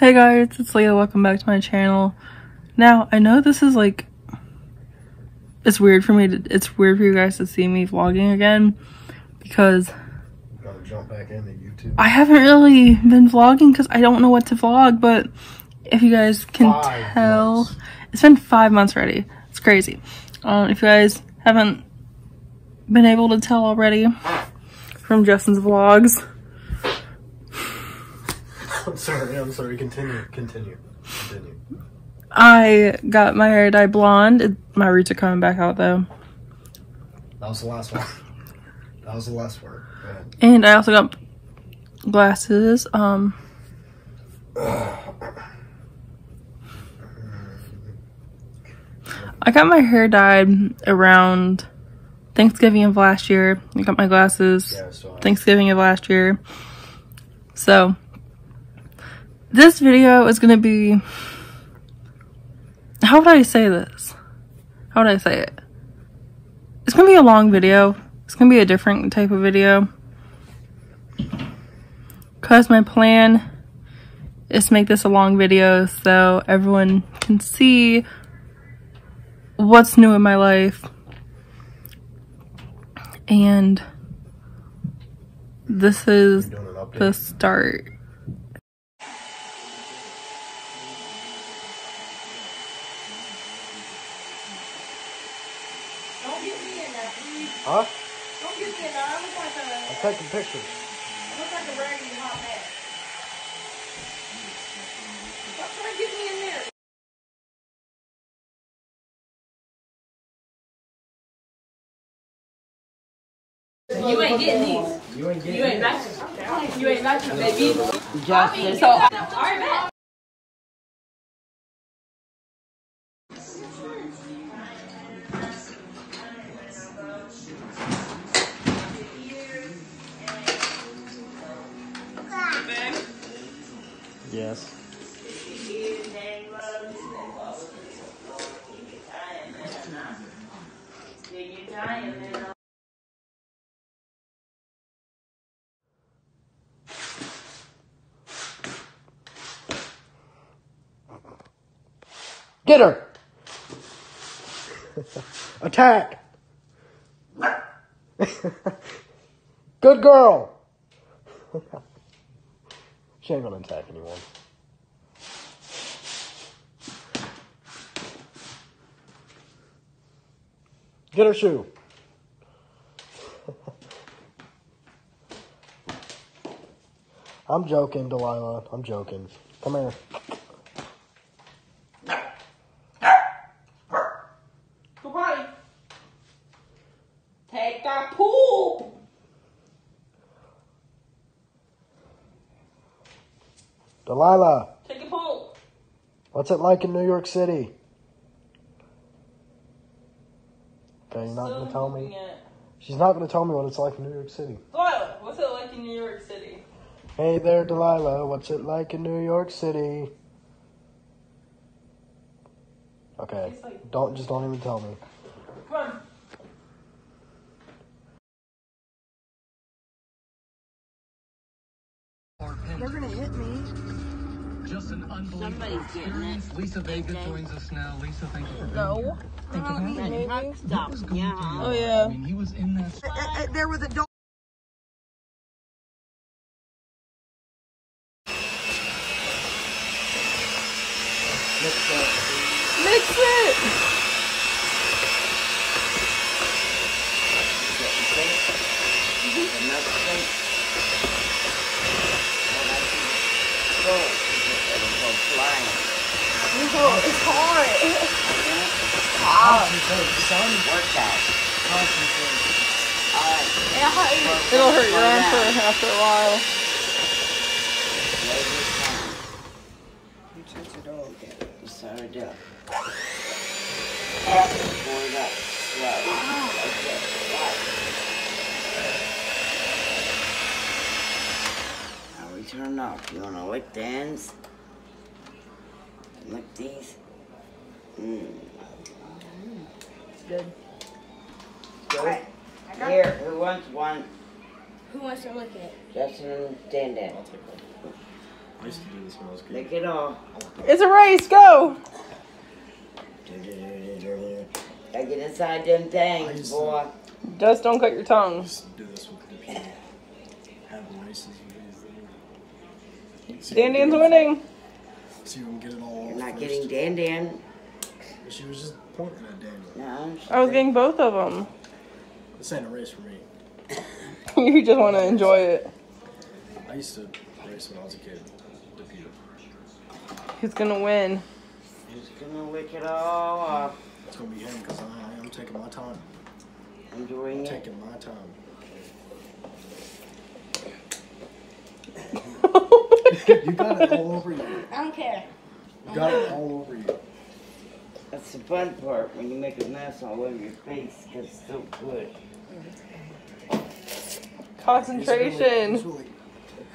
Hey guys, it's Leah. Welcome back to my channel. Now, I know this is like it's weird for me to it's weird for you guys to see me vlogging again because Gotta jump back into YouTube. I haven't really been vlogging because I don't know what to vlog, but if you guys can Five tell, months. it's been five months already. It's crazy. Um, if you guys haven't been able to tell already from Justin's vlogs, I'm sorry, I'm sorry. Continue, continue, continue. I got my hair dyed blonde. My roots are coming back out though. That was the last one. That was the last word. And I also got glasses. Um, I got my hair dyed around Thanksgiving of last year. I got my glasses Yeah, Thanksgiving of last year. So, this video is going to be. How would I say this? How would I say it? It's going to be a long video. It's going to be a different type of video. Because my plan is to make this a long video so everyone can see what's new in my life. And this is doing an update. the start. Don't get me in there, please. Huh? Don't get me in there. I look like a, I'm taking pictures. I look like a raggedy hot mess. Stop get me in there. You ain't getting these. You ain't getting You ain't matching. You ain't matching, baby. Justin. So, all right, Get her! Attack! Good girl! she ain't gonna attack anyone. Get her shoe. I'm joking, Delilah. I'm joking. Come here. Take that poop. Delilah, Take a poop. what's it like in New York City? You're not Still gonna tell me. She's not gonna tell me what it's like in New York City. Delilah, what's it like in New York City? Hey there, Delilah. What's it like in New York City? Okay. Like- Don't just don't even tell me. Just an unbelievable Somebody's getting it. experience. Lisa Vega joins us now. Lisa, thank you for being No. here. Maybe. Truck stop. Yeah. Oh, yeah. I mean, he was in that. Uh, uh, there was a dog. Mix it! Oh, it's hard. It'll hurt your arm for after a while. Sorry, do. Hold up. Slow. Now we turn off. You wanna lick the ends? Lick these? Mm. Good. Good. Here, who wants one? Who wants to lick it? Justin and Dan Dan. I'll take one. used to do this when I was a. Lick it off. It's a race. Go. Gotta get inside them things, used boy. Just don't cut your tongue. I used to do this with the people. Have races with these things. Dan Dan's winning. See who can get it all getting Dan Dan. She was just pointing at Daniel. No. I was getting both of them. This ain't a race for me. you just want to enjoy it. I used to race when I was a kid. The people. Who's gonna win? Who's gonna lick it all off? It's gonna be him because I, I am taking my time. Enjoying it. Taking my time. You got it all over you. I don't care. You got it all over you. That's the fun part when you make a mess all over your face. because It's so good. Concentration. He's really,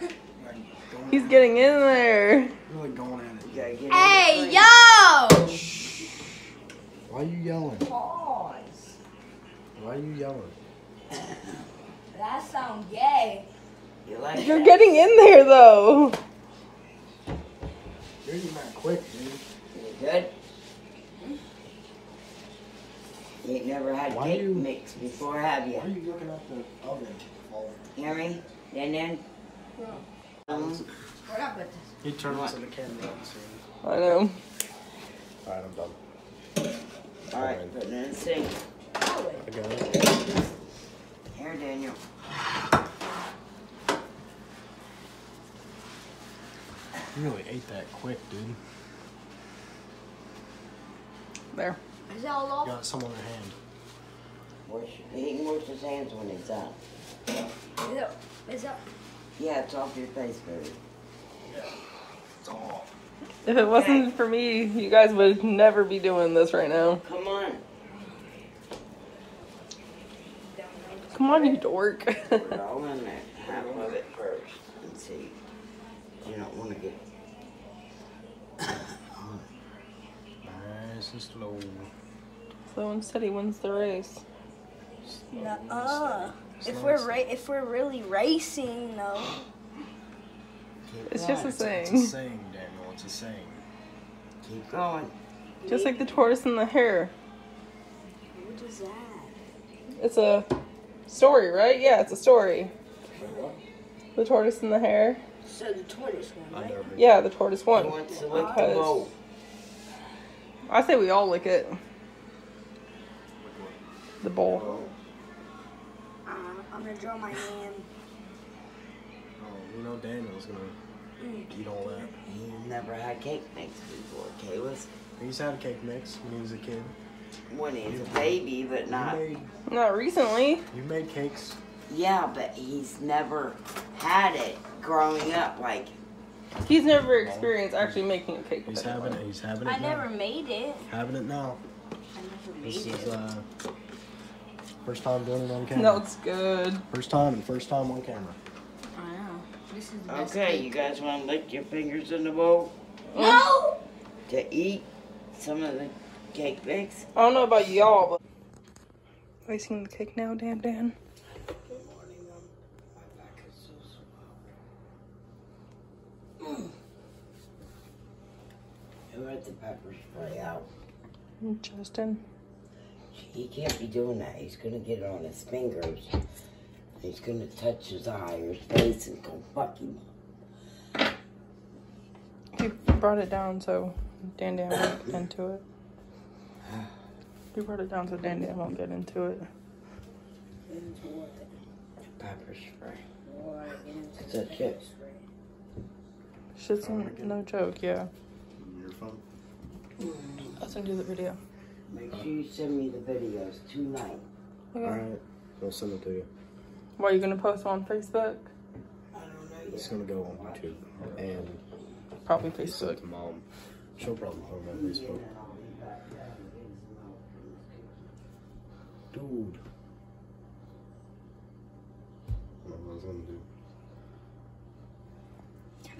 he's really, like, He's getting in there. really going at it. Get Hey, the yo! Why are you yelling? Pause. Why are you yelling? That sounds gay. You like You're that? getting in there though. You're eating quick, dude. You good? You ain't never had Why cake you- mix before, have Why are you? you looking at the oven? Hear me? And then? Um, We're not with He turned us into camera. I know. Alright, I'm done. Alright, put it in the sink. I got it. Here, Daniel. You really ate that quick, dude. There. Is that all You got some on your hand. Wash, he can wash his hands when he's done. Is that, is that, Yeah, it's off your face, baby. It's all. If it wasn't for me, you guys would never be doing this right now. Come on. Come on, you dork. Put it all in there. Half of it first. And see. You don't want to get. Nice and slow. Slow and steady wins the race. uh, if we're ra- if we're really racing, though. It's just a It's a saying. saying, Daniel. It's a saying. Keep going. Just like the tortoise and the hare. What is that? It's a story, right? Yeah, it's a story. The tortoise and the hare. So the tortoise won, I right? Yeah, the tortoise Who won. wants to lick the Because- I say we all lick it. The bowl. Uh, I'm gonna draw my hand. Oh, you know Daniel's gonna eat all that. He never had cake mix before. Kayla's He's had a cake mix when he was a kid. when he was a baby, but not. made, Not recently. you made cakes. Yeah, but he's never had it growing up. Like, He's never experienced actually making a cake. He's having it. He's having it I now. never made it. Having it now. I never made This it. is uh, first time doing it on camera. No, it's good. First time and first time on camera. I know. This is the best okay, cake. you guys want to lick your fingers in the bowl No! to eat some of the cake mix? I don't know about y'all, but icing the cake now, Dan Dan. Good morning, um, my back is so swollen. Who let the pepper spray out? Mm, Justin. He can't be doing that. He's gonna get it on his fingers. He's gonna touch his eye or his face and go fuck him. He brought it down so Dan Dan won't get into it. He brought it down so Dan Dan won't get into it. Pepper spray. That's it. Shit's no joke, yeah. Your phone. I'll send you the video. Make sure you send me the videos tonight. Okay. Alright. I'll send it to you. Why are you gonna post on Facebook? I don't know It's gonna go on YouTube. And Probably Facebook. to mom. She'll probably put it on Facebook. Dude. I don't know what I was gonna do.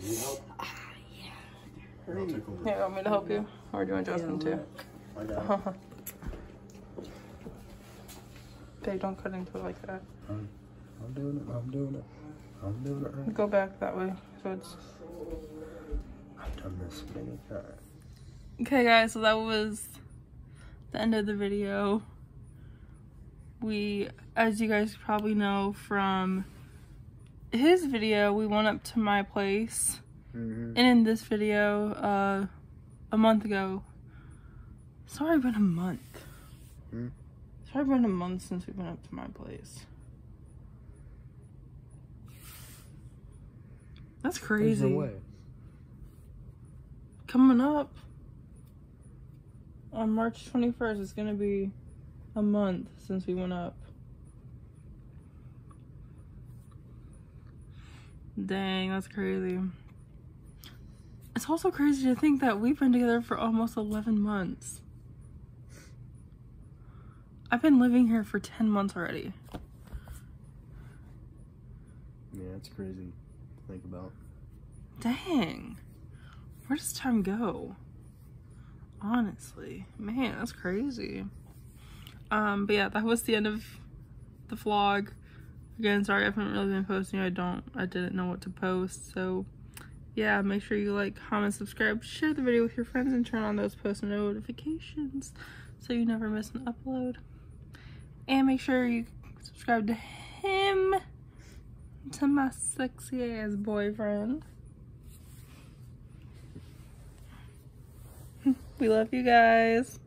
You help? I'll take over. Yeah, you want me to help you? Or do you want Justin too? I got it. Babe, don't cut into it like that. I'm doing it. I'm doing it. I'm doing it right. Go back that way. So it's I've done this many times. Okay, guys, so that was the end of the video. We, as you guys probably know from his video, we went up to my place. Mm-hmm. And in this video, uh, a month ago, it's already been a month. Hmm? It's already been a month since we went up to my place. That's crazy. no. Coming up on March 21st, it's gonna be a month since we went up. Dang, that's crazy. It's also crazy to think that we've been together for almost 11 months. I've been living here for 10 months already. Yeah, it's crazy to think about. Dang. Where does time go? Honestly. Man, that's crazy. Um, but yeah, that was the end of the vlog. Again, sorry I haven't really been posting. I don't I didn't know what to post. So yeah, make sure you like, comment, subscribe, share the video with your friends, and turn on those post notifications so you never miss an upload. And make sure you subscribe to him, to my sexy ass boyfriend. We love you guys.